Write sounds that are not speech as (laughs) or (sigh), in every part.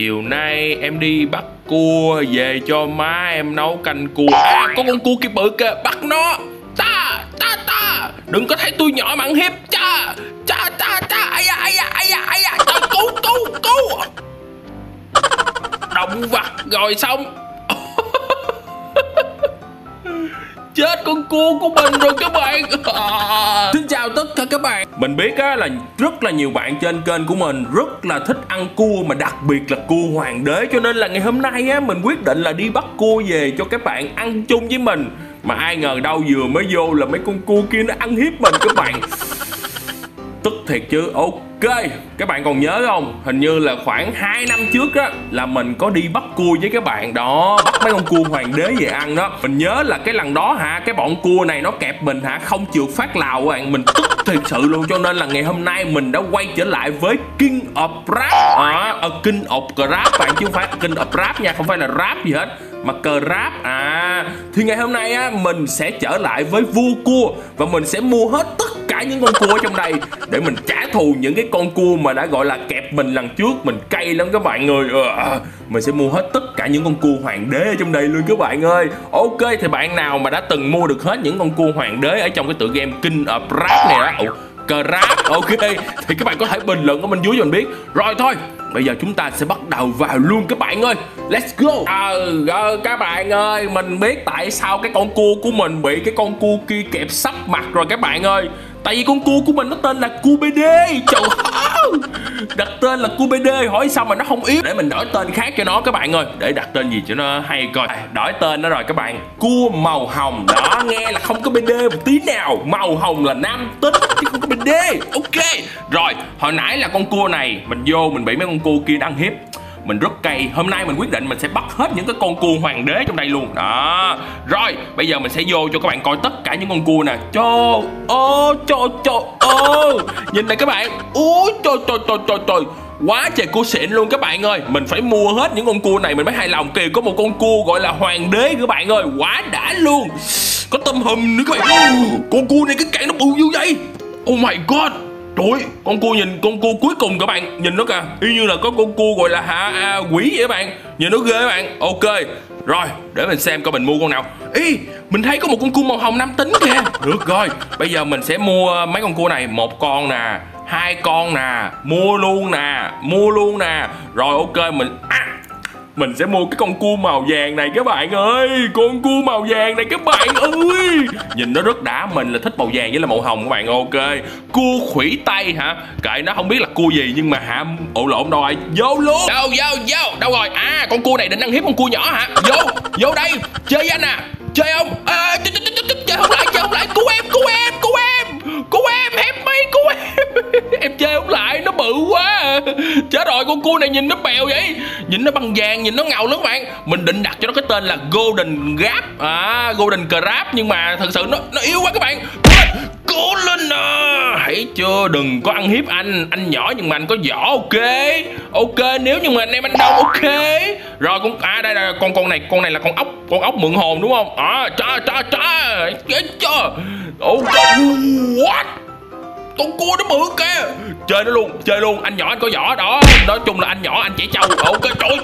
chiều nay em đi bắt cua, về cho má em nấu canh cua. À có con cua kia bự kìa, bắt nó. Ta ta ta. Đừng có thấy tôi nhỏ mặn hiếp. Cha cha cha cha. Ai da ai da ai da ai da. Cứu cứu cứu. Động vật, rồi xong. Chết con cua của mình rồi các bạn. À. (laughs) Xin chào tất cả các bạn. Mình biết á là rất là nhiều bạn trên kênh của mình rất là thích ăn cua mà đặc biệt là cua hoàng đế. Cho nên là ngày hôm nay á mình quyết định là đi bắt cua về cho các bạn ăn chung với mình. Mà ai ngờ đâu vừa mới vô là mấy con cua kia nó ăn hiếp mình các bạn tức thiệt chứ? Ok các bạn còn nhớ không? Hình như là khoảng 2 năm trước á là mình có đi bắt cua với các bạn đó bắt mấy con cua hoàng đế về ăn đó. Mình nhớ là cái lần đó hả cái bọn cua này nó kẹp mình hả không chịu phát lào các bạn. Mình tức thiệt sự luôn cho nên là ngày hôm nay mình đã quay trở lại với King of Rap. À, uh, King of Rap bạn chứ không phải King of Rap nha không phải là rap gì hết mà cờ rap. À thì ngày hôm nay á mình sẽ trở lại với vua cua và mình sẽ mua hết tất cả những con cua ở trong đây để mình trả thù những cái con cua mà đã gọi là kẹp mình lần trước mình cay lắm các bạn ơi. À, mình sẽ mua hết tất cả những con cua hoàng đế ở trong đây luôn các bạn ơi. Ok thì bạn nào mà đã từng mua được hết những con cua hoàng đế ở trong cái tựa game King of Rap này đó Ủa, ok. Thì các bạn có thể bình luận ở bên dưới cho mình biết. Rồi thôi bây giờ chúng ta sẽ bắt đầu vào luôn các bạn ơi. Let's go. Ờ à, các bạn ơi mình biết tại sao cái con cua của mình bị cái con cua kia kẹp sắp mặt rồi các bạn ơi tại vì con cua của mình nó tên là cua bd trời đặt tên là cua bd hỏi sao mà nó không yếu để mình đổi tên khác cho nó, các bạn ơi. Để đặt tên gì cho nó hay coi. À, đổi tên nó rồi, các bạn. Cua màu hồng. Đó, nghe là không có bd một tí nào. Màu hồng là nam tính, chứ không có bd ok, rồi, hồi nãy là con cua này, mình vô mình bị mấy con cua kia đăng hiếp mình rất cay. Hôm nay mình quyết định mình sẽ bắt hết những cái con cua hoàng đế trong đây luôn. Đó. Rồi, bây giờ mình sẽ vô cho các bạn coi tất cả những con cua nè. Cho ô cho cho ô. Nhìn này các bạn. Úi cho cho cho cho cho quá trời cua xịn luôn các bạn ơi. Mình phải mua hết những con cua này, mình mới hài lòng. Kìa, có một con cua gọi là hoàng đế các bạn ơi. Quá đã luôn. Có tâm hùm nữa các bạn. Con cua này cái cạn nó bự như vậy. Oh my god. Trời con cua nhìn con cua cuối cùng các bạn. Nhìn nó kìa. Y như là có con cua gọi là hạ à, quỷ vậy các bạn. Nhìn nó ghê các bạn. Ok. Rồi để mình xem coi mình mua con nào. Ý mình thấy có một con cua màu hồng nam tính kìa. Được rồi. Bây giờ mình sẽ mua mấy con cua này. Một con nè hai con nè Mua luôn nè Mua luôn nè. Rồi ok mình à, mình sẽ mua cái con cua màu vàng này các bạn ơi con cua màu vàng này các bạn ơi nhìn nó rất đã mình là thích màu vàng với là màu hồng các bạn ok cua khủy tay hả kệ nó không biết là cua gì nhưng mà hả ổ lộn đâu ai vô luôn đâu vô vô đâu rồi à con cua này định ăn hiếp con cua nhỏ hả vô vô đây chơi với anh à chơi không à, chơi không lại chơi không lại cứu em cứu em cứu em cứu em help me cứu em em chơi không lại chết rồi, con cua này nhìn nó bèo vậy. Nhìn nó bằng vàng, nhìn nó ngầu lắm bạn. Mình định đặt cho nó cái tên là golden grab. À golden crab nhưng mà thật sự nó nó yếu quá các bạn. Cố lên à hãy chưa, đừng có ăn hiếp anh. Anh nhỏ nhưng mà anh có vỏ ok. Ok, nếu như mà anh em anh đông ok. Rồi, con à đây là con con này con này là con ốc con ốc mượn hồn đúng không? À cha cha cha chết ok what? Con cua nó bự kìa. Chơi nó luôn, chơi luôn. Anh nhỏ, anh có vỏ đó. Nói chung là anh nhỏ, anh trẻ trâu. Ok, trời.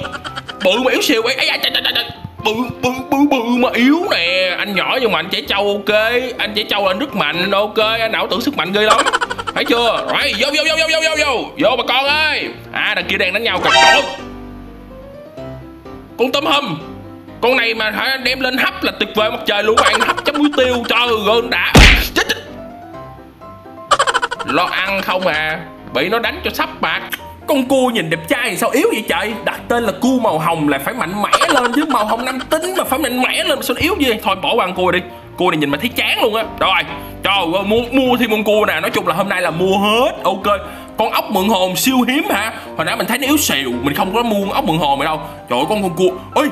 Bự mà yếu xìu. Ấy ấy trời trời trời bự bự bự bự mà yếu nè. Anh nhỏ nhưng mà anh trẻ trâu, ok. Anh trẻ trâu là anh rất mạnh, ok. Anh ảo tưởng sức mạnh ghê lắm. Thấy chưa? Rồi, vô vô vô vô vô vô vô. Vô bà con ơi. À đằng kia đang đánh nhau cặp trời con tôm hùm. Con này mà hả, đem lên hấp là tuyệt vời mặt trời luôn. Bạn hấp chấm muối tiêu. Trời ơi đã. Chết lo ăn không à? Bị nó đánh cho sắp bạc. Con cua nhìn đẹp trai thì sao yếu vậy trời? Đặt tên là cua màu hồng là phải mạnh mẽ lên chứ. Màu hồng nam tính mà phải mạnh mẽ lên mà sao yếu vậy? Thôi bỏ qua con cua đi. Cua này nhìn mà thấy chán luôn á. Rồi, trời ơi, mua mua thêm con cua nè. Nói chung là hôm nay là mua hết. Ok, con ốc mượn hồn siêu hiếm hả? Hồi nãy mình thấy nó yếu xìu mình không có mua ốc mượn hồn này đâu. Trời ơi, con con cua ơi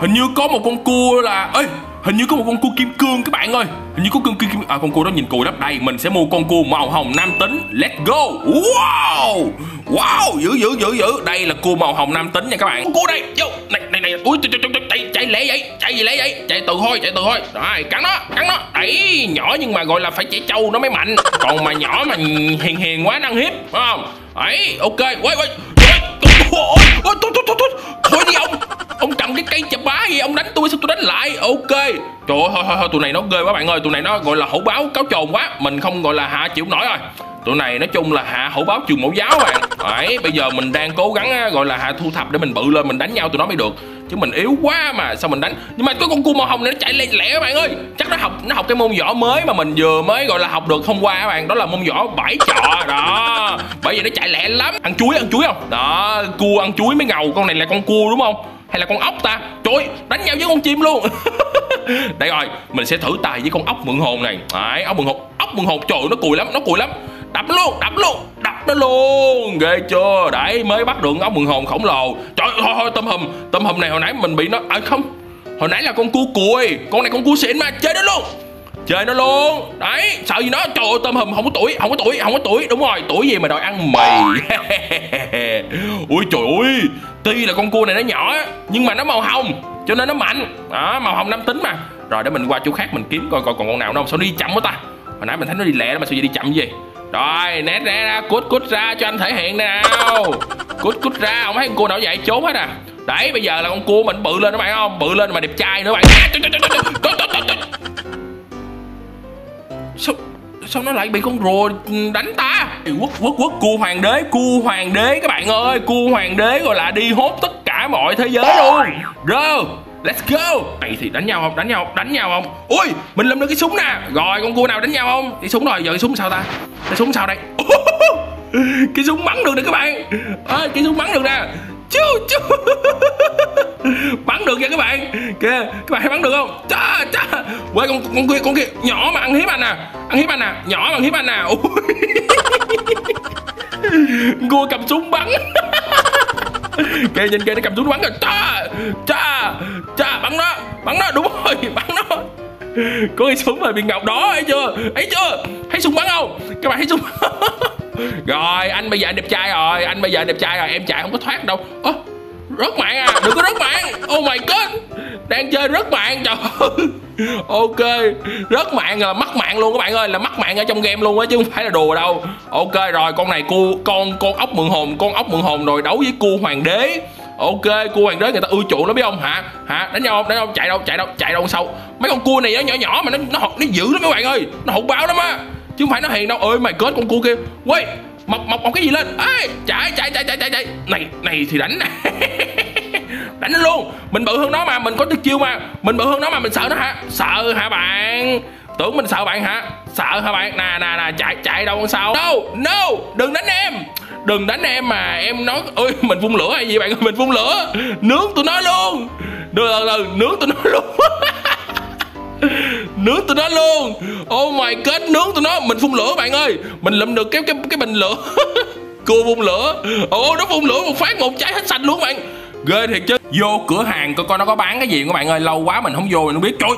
hình như có một con cua là ơi hình như có một con cua kim cương các bạn ơi hình như có con kim à con cua đó nhìn cùi lắm đây mình sẽ mua con cua màu hồng nam tính let's go wow wow dữ dữ dữ dữ đây là cua màu hồng nam tính nha các bạn con cua đây vô này này này ui chạy chạy chạy chạy lẹ vậy chạy gì lẹ vậy chạy từ thôi chạy từ thôi rồi cắn nó cắn nó đẩy nhỏ nhưng mà gọi là phải chạy trâu nó mới mạnh còn mà nhỏ mà hiền hiền quá năng hiếp phải không ấy ok quay quay ôi thôi thôi thôi ông trồng cái cây chập bá gì, ông đánh tôi xong tôi đánh lại? Ok. Trời ơi, thôi thôi thôi, tụi này nó ghê quá bạn ơi. Tụi này nó gọi là hổ báo cáo trồn quá. Mình không gọi là hạ chịu nổi rồi. Tụi này nói chung là hạ hổ báo trường mẫu giáo bạn. Đấy, bây giờ mình đang cố gắng gọi là hạ thu thập để mình bự lên, mình đánh nhau tụi nó mới được. Chứ mình yếu quá mà, sao mình đánh? Nhưng mà cái con cua màu hồng này nó chạy lẹ lẹ các bạn ơi. Chắc nó học nó học cái môn võ mới mà mình vừa mới gọi là học được hôm qua các bạn. Đó là môn võ bảy trọ, đó. Bởi vì nó chạy lẹ lắm. Ăn chuối ăn chuối không? Đó, cua ăn chuối mới ngầu. Con này là con cua đúng không? Hay là con ốc ta? Trời đánh nhau với con chim luôn. (laughs) Đây rồi, mình sẽ thử tài với con ốc mượn hồn này. Đấy, ốc mượn hồn, ốc mượn hồn. Trời nó cùi lắm, nó cùi lắm. Đập luôn đập luôn, đập nó luôn. Ghê chưa? Đấy, mới bắt được ốc mượn hồn khổng lồ. Trời thôi thôi, tôm hùm tôm hùm này hồi nãy mình bị nó à không. Hồi nãy là con cua cùi. Con này con cua xịn mà, chơi nó luôn chơi nó luôn đấy sợ gì nó trời ơi tôm hùm không có tuổi không có tuổi không có tuổi đúng rồi tuổi gì mà đòi ăn mì ui trời ơi tuy là con cua này nó nhỏ nhưng mà nó màu hồng cho nên nó mạnh đó màu hồng nam tính mà rồi để mình qua chỗ khác mình kiếm coi coi còn con nào đâu sao đi chậm quá ta hồi nãy mình thấy nó đi lẹ mà sao vậy đi chậm gì rồi nét ra ra cút cút ra cho anh thể hiện nào cút cút ra không thấy con cua nào vậy trốn hết à đấy bây giờ là con cua mình bự lên các bạn không bự lên mà đẹp trai nữa bạn sao sao nó lại bị con rùa đánh ta quất quất quất cu hoàng đế cu hoàng đế các bạn ơi cu hoàng đế gọi là đi hốt tất cả mọi thế giới luôn rơ Let's go Này thì đánh nhau không? Đánh nhau không? Đánh nhau không? Ui Mình lâm được cái súng nè Rồi con cua nào đánh nhau không? Cái súng rồi Giờ cái súng sao ta? Cái súng sao đây? (laughs) cái súng bắn được nè các bạn à, Cái súng bắn được nè chú chú. Bắn được nha các bạn. Kìa, các bạn thấy bắn được không? Cha cha quay con con kia con kia. Nhỏ mà, ăn hiếp anh à. Ăn hiếp anh à. Nhỏ mà, ăn hiếp anh à. (laughs) Cua cầm súng bắn. (laughs) Kìa, nhìn kìa, nó cầm súng bắn rồi cha cha cha bắn nó bắn nó, đúng rồi, (laughs) bắn nó. Có cái súng mà bị ngọc đó thấy chưa? Thấy chưa? Thấy súng bắn không? Các bạn thấy súng rồi, anh bây giờ anh đẹp trai rồi, anh bây giờ anh đẹp trai rồi, em chạy không có thoát đâu. Ơ, rớt mạng à đừng có rớt mạng. Oh my god, đang chơi rớt mạng, trời ok, rớt mạng là mất mạng luôn các bạn ơi, là mất mạng ở trong game luôn á, chứ không phải là đùa đâu. Ok, rồi, con này cu, con con ốc mượn hồn, con ốc mượn hồn rồi đấu với cua hoàng đế. Ok cua hoàng đế người ta ưa chuộng nó biết không? Hả? Hả? Đánh nhau không? Đánh nhau chạy đâu chạy đâu chạy đâu sâu mấy con cua này nó nhỏ nhỏ mà nó nó nó dữ lắm các bạn ơi, nó hụt báo lắm á chứ không phải nó hiền đâu. Ơi mày kết con cua kia. Quay, mọc mọc mọc cái gì lên? Ê, chạy chạy chạy chạy chạy chạy. Này này thì đánh nè. (laughs) Đánh nó luôn. Mình bự hơn nó mà, mình có tuyệt chiêu mà. Mình bự hơn nó mà, mình sợ nó hả? Sợ hả bạn? Tưởng mình sợ bạn hả? Sợ hả bạn? Nè nè nè chạy chạy đâu con sao? No no, đừng đánh em. Đừng đánh em mà em nói ơi mình phun lửa hay gì bạn mình phun lửa. Nướng tụi nó luôn. Được từ nướng tụi nó luôn. (laughs) nướng tụi nó luôn. Oh my god nướng tụi nó. Mình phun lửa bạn ơi. Mình lụm được cái cái cái bình lửa. (laughs) Cua phun lửa. Ồ oh, nó phun lửa một phát một cháy hết sạch luôn bạn. Ghê thiệt chứ. Vô cửa hàng coi coi nó có bán cái gì các bạn ơi. Lâu quá mình không vô mình không biết. Trời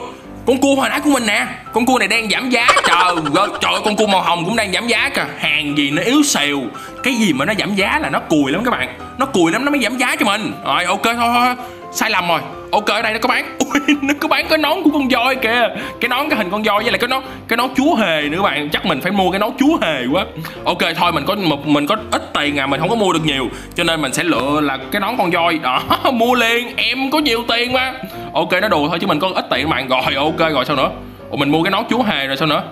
con cua hồi nãy của mình nè. Con cua này đang giảm giá. Trời ơi trời ơi con cua màu hồng cũng đang giảm giá kìa. Hàng gì nó yếu xìu cái gì mà nó giảm giá là nó cùi lắm các bạn. Nó cùi lắm nó mới giảm giá cho mình. Rồi ok thôi thôi sai lầm rồi. Ok, ở đây nó có bán. (laughs) Ui, nó có bán cái nón của con voi kìa. Cái nón, cái hình con voi với lại cái nón cái nón chúa hề nữa bạn. Chắc mình phải mua cái nón chúa hề quá. Ok, thôi mình có một, mình có ít tiền à mình không có mua được nhiều. Cho nên mình sẽ lựa là cái nón con voi. Đó, (laughs) mua liền. Em có nhiều tiền mà. Ok, nó đùa thôi chứ mình có ít tiền bạn rồi, ok, rồi sao nữa? Ủa, mình mua cái nón chúa hề rồi sao nữa?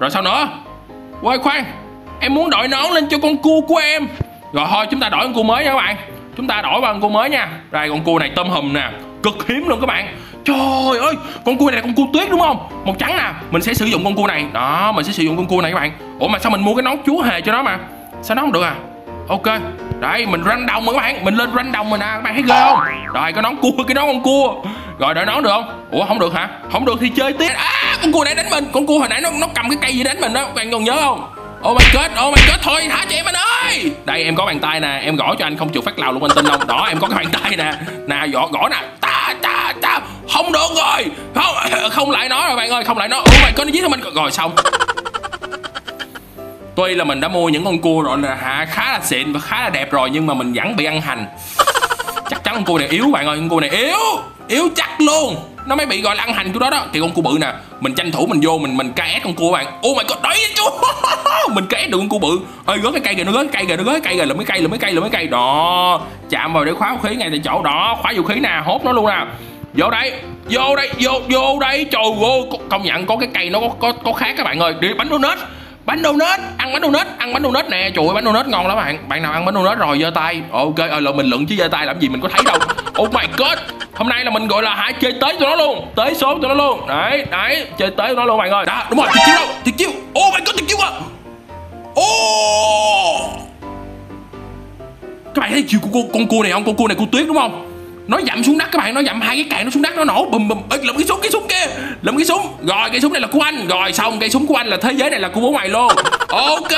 Rồi sao nữa? Quay khoan, em muốn đổi nón lên cho con cua của em. Rồi, thôi, chúng ta đổi con cua mới nha các bạn chúng ta đổi bằng cua mới nha. Đây, con cua này tôm hùm nè. Cực hiếm luôn các bạn. Trời ơi, con cua này là con cua tuyết đúng không? Màu trắng nè. Mình sẽ sử dụng con cua này. Đó, mình sẽ sử dụng con cua này các bạn. Ủa, mà sao mình mua cái nón chúa hề cho nó mà? Sao nó không được à? Ok. Đây, mình ranh đồng mà các bạn. Mình lên ranh đồng mình nè, các bạn thấy ghê không? Rồi cái nón cua, cái nón con cua. Rồi đợi nón được không? Ủa, không được hả? Không được thì chơi tiếp. À con cua này đánh mình. Con cua hồi nãy nó nó cầm cái cây gì đánh mình đó. Các bạn còn nhớ không? Oh my god, oh my god, thôi thả chị em anh ơi? Đây em có bàn tay nè, em gõ cho anh không chịu phát lào luôn anh tin không? Đó em có cái bàn tay nè. Nè gõ gõ nè. Ta ta ta Không được rồi. Không (laughs) không lại nó rồi bạn ơi, không lại nó. Oh my god, nó giết mình. Rồi xong. Tuy là mình đã mua những con cua rồi là hạ khá là xịn và khá là đẹp rồi Nhưng mà mình vẫn bị ăn hành. Chắc chắn con cua này yếu bạn ơi, con cua này yếu Yếu chắc luôn nó mới bị gọi là ăn hành của đó đó. Thì con cua bự nè mình tranh thủ mình vô mình mình KS con cua bạn. Ô mày có đấy chú. (laughs) Mình KS được con cua bự. Ơi gớt cái cây kìa nó gớt cái cây kìa nó gớt cái cây kìa là mấy cây là mấy cây là mấy cây. Đó chạm vào để khóa vũ khí ngay tại chỗ. Đó khóa vũ khí nè hốt nó luôn nè. Vô đây vô đây vô vô đây. Trời ơi công nhận có cái cây nó có có, có khác các bạn ơi. Đi bánh donut bánh donut ăn bánh donut ăn bánh donut nè. Trời ơi bánh donut ngon lắm bạn. Bạn nào ăn bánh donut rồi giơ tay. Ok ờ là mình luận chứ giơ tay làm gì mình có thấy đâu. Oh my god hôm nay là mình gọi là hả chơi tới tụi nó luôn. Tới số tụi nó luôn. Đấy đấy chơi tới tụi nó luôn bạn ơi. Đó đúng rồi. Tuyệt chiêu đâu? Tuyệt chiêu oh my god tuyệt chiêu à oh các bạn thấy chiều của cô, con cua này không? Con cua này cua tuyết đúng không? Nó dậm xuống đất các bạn nó dậm hai cái càng nó xuống đất nó nổ. Bùm bùm. Ơi lượm cái súng cái súng kia. Lượm cái súng. Rồi cái súng này là của anh. Rồi xong cái súng của anh là thế giới này là của bố mày luôn. (laughs) Ok.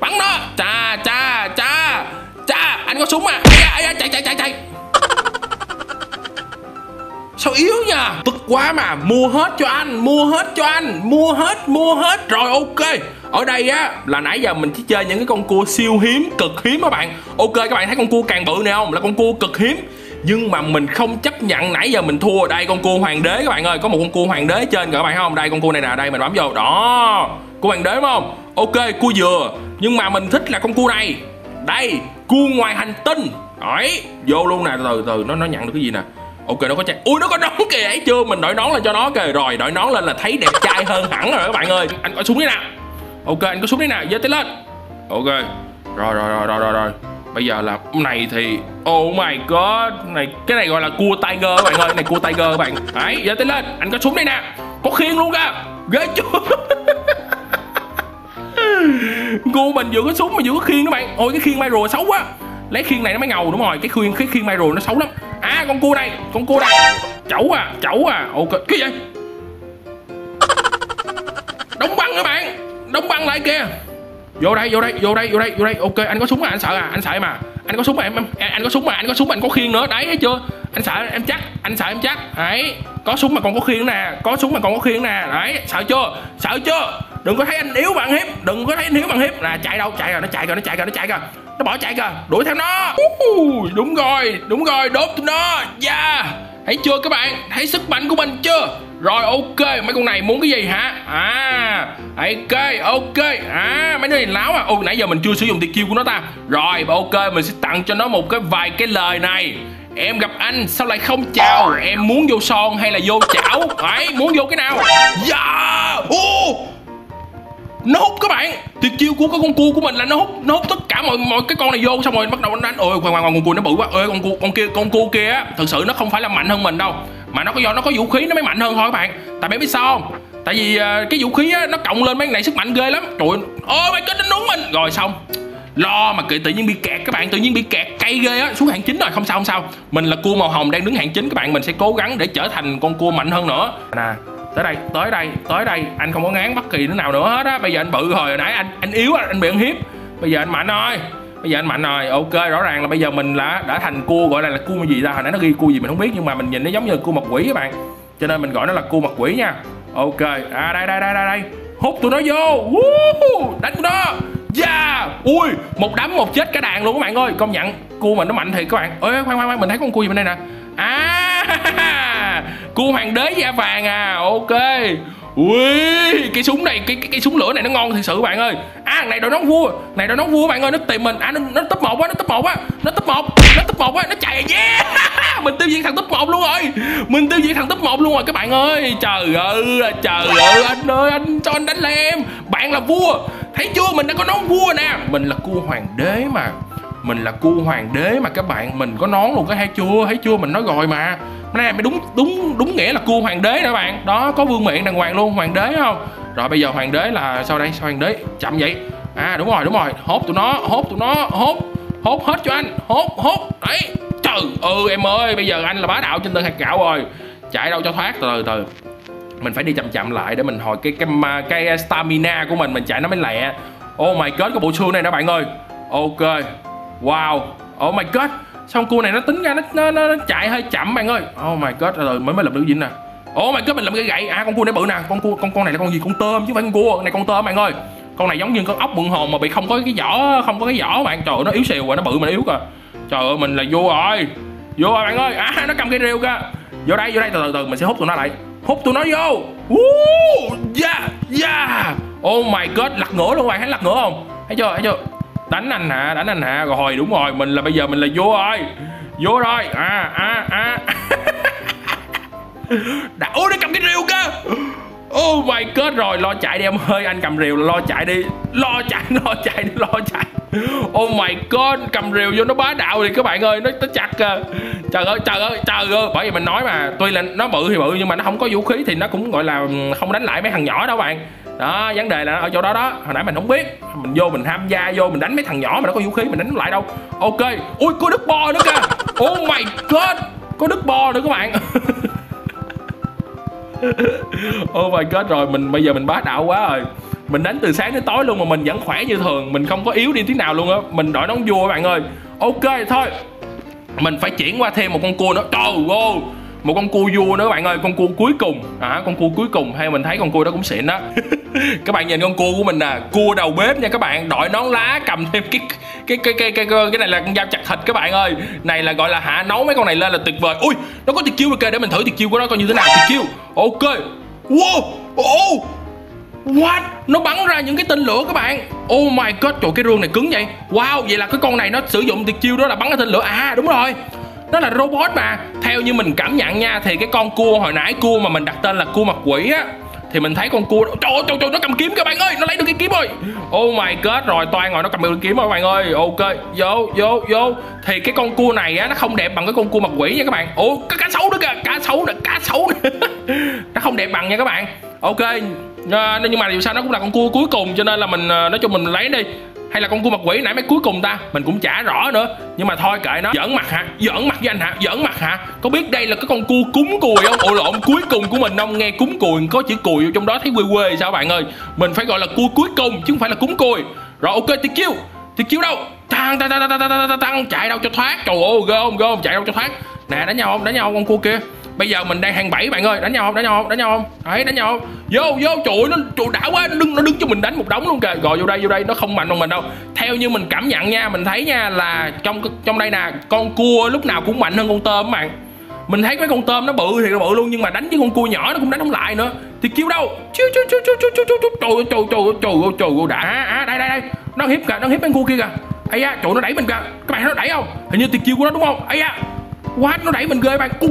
Bắn nó. Cha cha cha. Cha anh có súng à ai da chạy chạy chạy chạy sao yếu nha? Tức quá mà. Mua hết cho anh, mua hết cho anh. Mua hết mua hết. Rồi, ok. Ở đây á, là nãy giờ mình chỉ chơi những cái con cua siêu hiếm, cực hiếm các bạn. Ok, các bạn thấy con cua càng bự này không? Là con cua cực hiếm. Nhưng mà mình không chấp nhận nãy giờ mình thua. Đây, con cua hoàng đế các bạn ơi. Có một con cua hoàng đế trên các bạn không? Đây, con cua này nè, đây mình bấm vô. Đó. Cua hoàng đế đúng không? Ok, cua dừa. Nhưng mà mình thích là con cua này đây, cua ngoài hành tinh. Đấy, vô luôn nè. Từ từ, nó nó nhận được cái gì nè? Ok, nó có chai. Ui, nó có nón kìa ấy chưa? Mình đội nón lên cho nó kìa. Rồi đội nón lên là thấy đẹp trai hơn hẳn rồi các bạn ơi. Anh có súng đấy nè ok, anh có súng đấy nè giơ tay lên. Ok. Rồi rồi rồi rồi rồi. Rồi bây giờ là này thì oh my god. Này, cái này gọi là cua tiger các bạn ơi. Này, cua tiger các bạn. Đấy, giơ tay lên. Anh có súng đây nè có khiên luôn kìa. Ghê chưa? (laughs) Cua mình vừa có súng mà vừa có khiên các bạn. Ôi, cái khiên mai rùa xấu quá. Lấy khiên này nó mới ngầu đúng rồi. Cái khiên cái khiên mai rùa nó xấu lắm à con cua này con cua này chẩu à chẩu à. Ok cái gì đóng băng các bạn? Đóng băng lại kìa. Vô đây vô đây vô đây vô đây vô đây. Ok anh có súng à anh sợ à anh sợ mà anh có súng mà em, em anh có súng mà anh có súng mà anh có khiên nữa. Đấy thấy chưa? Anh sợ em chắc anh sợ em chắc. Đấy có súng mà còn có khiên nè có súng mà còn có khiên nè. Đấy sợ chưa? Sợ chưa? Đừng có thấy anh yếu bằng hiếp đừng có thấy anh yếu bằng hiếp. Là chạy đâu chạy rồi nó chạy rồi nó chạy rồi nó chạy rồi nó bỏ chạy kìa đuổi theo nó. Uh, đúng rồi đúng rồi đốt nó. Yeah thấy chưa các bạn? Thấy sức mạnh của mình chưa? Rồi ok mấy con này muốn cái gì hả? À ok ok. À mấy đứa này láo à. Ô nãy giờ mình chưa sử dụng tuyệt chiêu của nó ta. Rồi ok mình sẽ tặng cho nó một cái vài cái lời này. Em gặp anh sao lại không chào? Em muốn vô son hay là vô chảo? Đấy muốn vô cái nào? Dạ. Yeah. uh nó hút các bạn. Tuyệt chiêu của cái con cua của mình là nó hút nó hút tất cả mọi mọi cái con này vô, xong rồi bắt đầu nó đánh. Ôi, khoan khoan con cua nó bự quá. Ơi con cua con kia, con cua kia á, thật sự nó không phải là mạnh hơn mình đâu. Mà nó có do nó có vũ khí nó mới mạnh hơn thôi các bạn. Tại bé biết sao không? Tại vì à, cái vũ khí á, nó cộng lên mấy này sức mạnh ghê lắm. Trời ơi mày kết nó đúng mình. Rồi xong. Lo mà tự nhiên bị kẹt các bạn, tự nhiên bị kẹt cây ghê á, xuống hạng chín rồi. Không sao không sao. Mình là cua màu hồng đang đứng hạng chín, các bạn. Mình sẽ cố gắng để trở thành con cua mạnh hơn nữa. Nè tới đây tới đây tới đây. Anh không có ngán bất kỳ đứa nào nữa hết á. Bây giờ anh bự rồi hồi nãy, anh anh yếu anh bị ăn hiếp. Bây giờ anh mạnh rồi bây giờ anh mạnh rồi ok, rõ ràng là bây giờ mình là đã thành cua gọi là là cua gì ra hồi nãy nó ghi cua gì mình không biết, nhưng mà mình nhìn nó giống như cua mặt quỷ các bạn. Cho nên mình gọi nó là cua mặt quỷ nha. Ok à đây đây đây đây đây. Hút tụi nó vô. Woo! đánh tụi nó. Yeah! Ui, một đấm, một chết cả đàn luôn các bạn ơi. Công nhận, cua mình nó mạnh thiệt các bạn. Ơi khoan khoan khoan, mình thấy con cua gì bên đây nè? À! (laughs) cua hoàng đế da vàng à ok. Ui cái súng này cái, cái cái súng lửa này nó ngon thật sự bạn ơi. À này đội nón vua này đội nón vua bạn ơi nó tìm mình. À nó nó top một á nó top một á nó top một nó top một á nó chạy. Yeah! (laughs) Mình tiêu diệt thằng top một luôn rồi. Mình tiêu diệt thằng top một luôn rồi các bạn ơi. Trời ơi trời ơi anh ơi anh cho anh đánh lại em bạn là vua thấy chưa? Mình đã có nón vua nè. Mình là cua hoàng đế mà mình là cua hoàng đế mà các bạn, mình có nón luôn cái, hay chưa? Thấy chưa? Mình nói rồi mà. Cái này mới đúng đúng đúng nghĩa là cua hoàng đế đó bạn. Đó, có vương miện đàng hoàng luôn, hoàng đế không? Rồi bây giờ hoàng đế là sau đây? Sao hoàng đế chậm vậy? À đúng rồi đúng rồi. Hốt tụi nó, hốt tụi nó, hốt hốt hết cho anh. Hốt hốt, đấy. Trời ừ em ơi, bây giờ anh là bá đạo trên tân hạt gạo rồi. Chạy đâu cho thoát, từ từ mình phải đi chậm chậm lại để mình hồi cái cái cái stamina của mình mình chạy nó mới lẹ. Oh my god, cái bộ xương này đó bạn ơi. Ok wow. Oh my god. Xong cua này nó tính ra nó nó, nó, nó chạy hơi chậm bạn ơi. Oh my god rồi mới mới lập được gì nè? Oh my god mình làm cái gậy. À con cua này bự nè. Con cua con con này là con gì? Con tôm chứ phải con cua. Này con tôm bạn ơi. Con này giống như con ốc mượn hồn mà bị không có cái vỏ không có cái vỏ bạn. Trời ơi, nó yếu xìu rồi nó bự mà nó yếu kìa trời ơi mình là vô rồi. Vô rồi bạn ơi. À nó cầm cái rêu kìa vô đây vô đây. Từ từ từ mình sẽ hút tụi nó lại. Hút tụi nó vô. Woo! yeah yeah. Oh my god lật ngửa luôn bạn. Thấy lật ngửa không? Thấy chưa thấy chưa? Đánh anh hả? Đánh anh hả? Rồi, đúng rồi. Mình là bây giờ mình là vua rồi. Vua rồi. À à à. (laughs) Đã. Ôi nó cầm cái rìu cơ. Oh my god. Rồi, lo chạy đi em ơi. Anh cầm rìu lo chạy đi. Lo chạy (laughs) lo chạy đi lo chạy. Oh my god. Cầm rìu vô nó bá đạo thì các bạn ơi, nó nó chặt cơ. trời ơi trời ơi trời ơi. Bởi vì mình nói mà, tuy là nó bự thì bự nhưng mà nó không có vũ khí thì nó cũng, gọi là, không đánh lại mấy thằng nhỏ đâu bạn đó, vấn đề là ở chỗ đó đó, hồi nãy mình không biết. Mình vô mình tham gia, vô mình đánh mấy thằng nhỏ mà nó có vũ khí, mình đánh lại đâu. Ok, ui, có đứt bo nữa kìa. Oh my god, có đứt bo nữa các bạn. (laughs) Oh my god, rồi mình, bây giờ mình bá đạo quá rồi. Mình đánh từ sáng đến tối luôn mà mình vẫn khỏe như thường, mình không có yếu đi tí nào luôn á. Mình đổi nón vua các bạn ơi. Ok, thôi. Mình phải chuyển qua thêm một con cua nữa. Trời ơi, một con cua vua nữa các bạn ơi, con cua cuối cùng. À con cua cuối cùng, hay mình thấy con cua đó cũng xịn đó (laughs) (laughs) các bạn nhìn con cua của mình nè cua đầu bếp nha các bạn đội nón lá cầm thêm cái cái cái cái cái cái, cái này là con dao chặt thịt các bạn ơi. Này là gọi là hạ nấu mấy con này lên là tuyệt vời. Ui nó có tuyệt chiêu ok để mình thử tuyệt chiêu của nó coi như thế nào tuyệt chiêu ok. Wow oh What? Nó bắn ra những cái tên lửa các bạn. Oh my god, trời cái rương này cứng vậy. Wow, vậy là cái con này nó sử dụng tuyệt chiêu đó là bắn cái tên lửa. À đúng rồi. Nó là robot mà. Theo như mình cảm nhận nha thì cái con cua hồi nãy cua mà mình đặt tên là cua mặt quỷ á thì mình thấy con cua trời ơi trời, trời nó cầm kiếm các bạn ơi nó lấy được cái kiếm rồi. Oh my god rồi toan rồi nó cầm được cái kiếm rồi các bạn ơi. Ok vô vô vô. Thì cái con cua này á nó không đẹp bằng cái con cua mặt quỷ nha các bạn. Ủa cá, cá sấu nữa kìa cá sấu nữa cá sấu nữa (laughs) nó không đẹp bằng nha các bạn. Ok à, nhưng mà dù sao nó cũng là con cua cuối cùng cho nên là mình à, nói chung mình lấy đi hay là con cua mặt quỷ nãy mấy cuối cùng ta? Mình cũng chả rõ nữa. Nhưng mà thôi kệ nó. Giỡn mặt hả? Giỡn mặt với anh hả? Giỡn mặt hả? Có biết đây là cái con cua cúng cùi không? Ồ lộn, cuối cùng của mình không nghe cúng cùi, có chữ cùi trong đó thấy quê quê sao bạn ơi? Mình phải gọi là cua cuối cùng, chứ không phải là cúng cùi. Rồi, ok thì kêu thì kêu đâu? Tăng tăng tăng tăng tăng tăng tăng chạy đâu cho thoát. Trời ơi, ghê không? Ghê không? Chạy đâu cho thoát. Nè, đánh nhau không? Đánh nhau không con cua kia? Bây giờ mình đang hàng bảy bạn ơi. Đánh nhau không? Đánh nhau không? Đánh nhau không? Đấy đánh nhau không? Vô vô trụi nó trụi đã quá. Nó đứng nó đứng cho mình đánh một đống luôn kìa. Rồi vô đây vô đây. Nó không mạnh bằng mình đâu. Theo như mình cảm nhận nha mình thấy nha là trong trong đây nè con cua lúc nào cũng mạnh hơn con tôm các bạn. Mình thấy cái con tôm nó bự thì nó bự luôn nhưng mà đánh với con cua nhỏ nó cũng đánh không lại nữa. Thì kêu đâu? Chiu chiu chiu chiu chiu chiu chiu. Trời trời trời trời trời ơi đã. À, đây đây đây. Nó hiếp kìa nó hiếp con cua kia kìa. Ấy da trời nó đẩy mình kìa. Các bạn nó đẩy không? Hình như tuyệt chiêu của nó đúng không? Ấy da. What nó đẩy mình ghê bạn Cua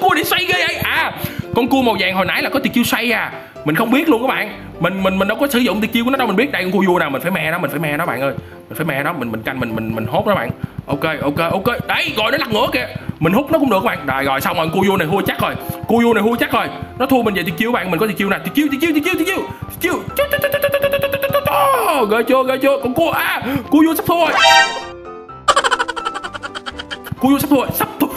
Cua để xoay ghê vậy À con cua màu vàng hồi nãy là có tuyệt chiêu xoay à Mình không biết luôn các bạn Mình mình mình đâu có sử dụng tuyệt chiêu của nó đâu Mình biết đây con cua vua nào mình phải me nó Mình phải me nó bạn ơi Mình phải me nó Mình mình canh mình mình mình hốt nó bạn Ok ok ok Đấy rồi nó lật ngửa kìa Mình hút nó cũng được các bạn Rồi rồi xong rồi cua vua này thua chắc rồi Cua vua này thua chắc rồi Nó thua mình về tuyệt chiêu bạn Mình có tuyệt chiêu nè Tuyệt chiêu tuyệt chiêu tuyệt chiêu tuyệt chiêu tuyệt chiêu ghê chưa ghê chưa con cua à cua vua sắp thua rồi cua vua sắp thua sắp thua. (laughs)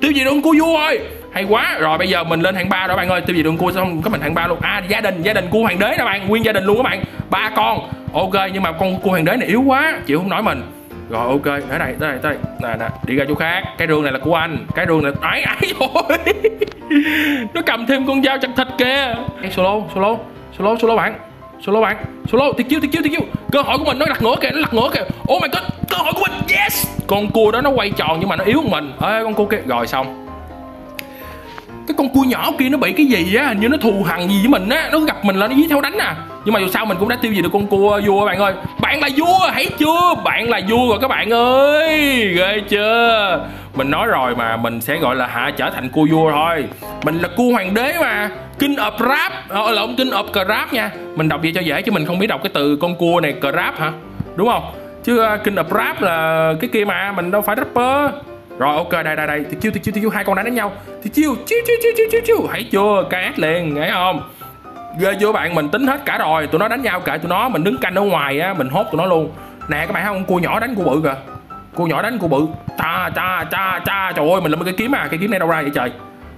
Tiêu diệt con cua vua ơi. Hay quá. Rồi, bây giờ mình lên hạng ba rồi, bạn ơi. Tiêu diệt con cua xong có mình hạng ba luôn. À gia đình gia đình cua hoàng đế nè bạn. Nguyên gia đình luôn các bạn. Ba con. Ok, nhưng mà con cua hoàng đế này yếu quá. Chịu không nói mình. Rồi, ok. Tới đây tới đây tới đây nè nè, đi ra chỗ khác. Cái rương này là của anh. Cái rương này ấy ấy rồi (laughs) nó cầm thêm con dao chặt thịt kìa. Solo solo solo solo bạn solo bạn. Solo thì kêu thì kêu thì kêu cơ hội của mình nó lật ngửa kìa, nó lật ngửa kìa. Oh my god, cơ hội của mình, yes! Con cua đó nó quay tròn nhưng mà nó yếu hơn mình. Ê, con cua kia. Rồi, xong. Cái con cua nhỏ kia nó bị cái gì á? Như nó thù hằn gì với mình á. Nó gặp mình là nó dí theo đánh à. Nhưng mà dù sao mình cũng đã tiêu diệt được con cua vua bạn ơi. Bạn là vua, hãy chưa? Bạn là vua rồi các bạn ơi. Ghê chưa? Mình nói rồi mà mình sẽ gọi là hạ trở thành cua vua thôi. Mình là cua hoàng đế mà. Kinh of Rap ờ, là ông kinh of Crab nha. Mình đọc vậy cho dễ chứ mình không biết đọc cái từ con cua này Crab hả? Đúng không? Chứ ờ, uh, King of Rap là cái kia mà mình đâu phải rapper. Rồi ok đây đây đây. Thì chiêu thì chiêu thì chiêu. Hai con đánh nhau. Thì chiêu chiêu chiêu chiêu chiêu chiêu chiêu. Hãy chưa KS liền thấy không? Ghê vô bạn mình tính hết cả rồi. Tụi nó đánh nhau kệ tụi nó. Mình đứng canh ở ngoài á mình hốt tụi nó luôn. Nè các bạn thấy không cua nhỏ đánh cua bự kìa cua nhỏ đánh cua bự. Cha cha cha cha. Trời ơi, mình làm cái kiếm à. Cái kiếm này đâu ra vậy trời?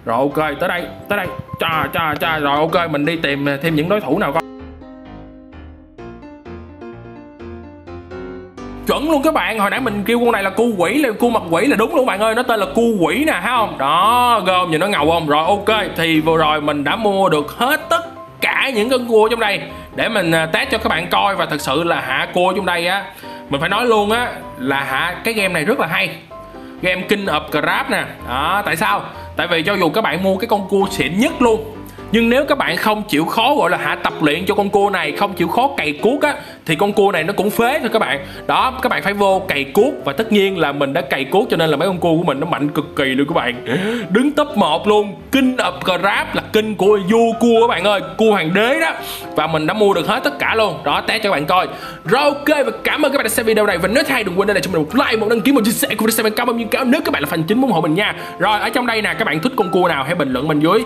Rồi, ok. Tới đây tới đây. Cha cha cha. Rồi, ok. Mình đi tìm thêm những đối thủ nào coi. Chuẩn luôn các bạn. Hồi nãy mình kêu con này là cu quỷ, là cu mặt quỷ là đúng luôn bạn ơi. Nó tên là cu quỷ nè, thấy không? Đó gom nhìn nó ngầu không? Rồi, ok. Thì vừa rồi mình đã mua được hết tất cả những con cua trong đây để mình à, test cho các bạn coi. Và thật sự là hạ cua trong đây á mình phải nói luôn á, là hả, cái game này rất là hay. Game King of Crab nè. Đó, tại sao? Tại vì cho dù các bạn mua cái con cua xịn nhất luôn nhưng nếu các bạn không chịu khó gọi là hạ tập luyện cho con cua này, không chịu khó cày cuốc á, thì con cua này nó cũng phế thôi các bạn. Đó, các bạn phải vô cày cuốc và tất nhiên là mình đã cày cuốc cho nên là mấy con cua của mình nó mạnh cực kỳ luôn các bạn. Đứng top 1 luôn, kinh of grab là kinh của du cua các bạn ơi, cua hoàng đế đó. Và mình đã mua được hết tất cả luôn. Đó, test cho các bạn coi. Rồi, ok, và cảm ơn các bạn đã xem video này. Và nếu hay đừng quên để lại cho mình một like, một đăng ký, một chia sẻ cùng với xem cảm ơn như cáo nếu các bạn là fan chính ủng hộ mình nha. Rồi, ở trong đây nè, các bạn thích con cua nào hãy bình luận bên dưới.